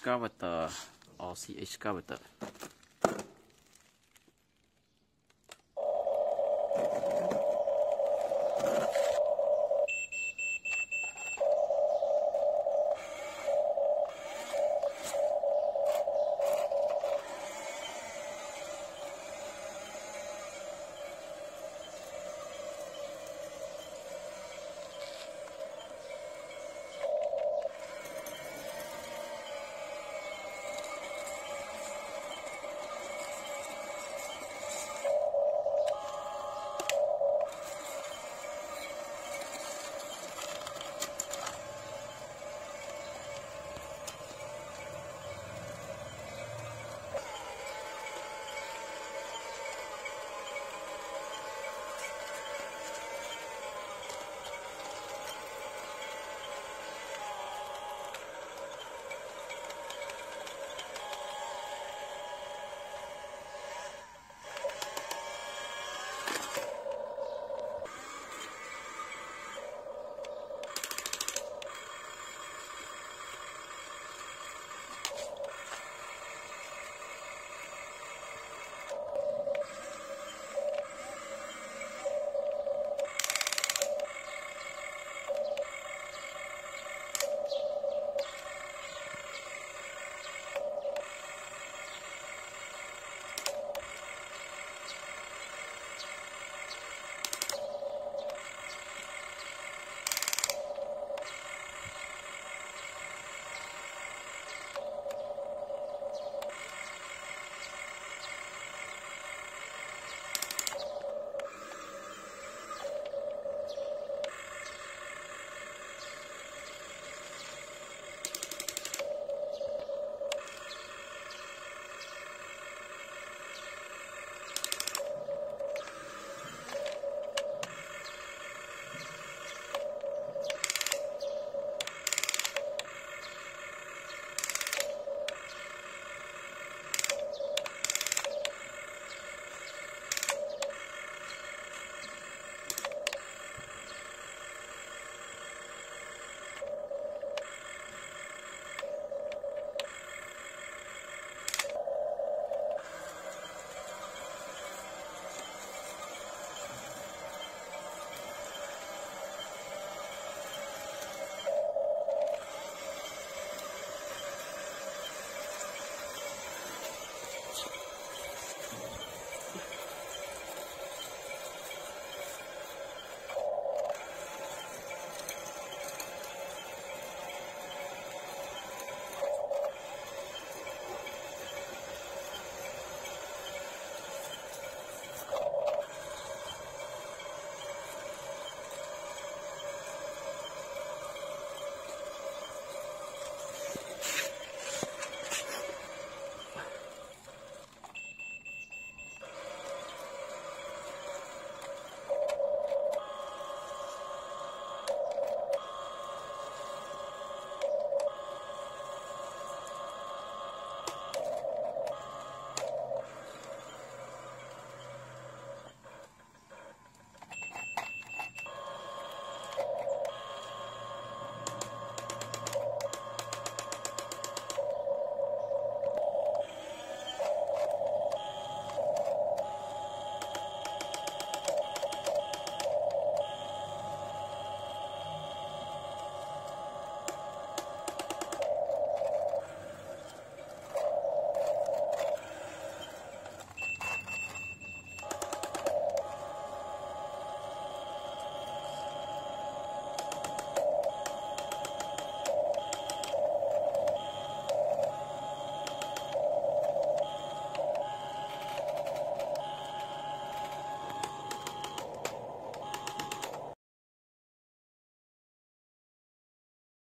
excavator, RC excavator. Thank you.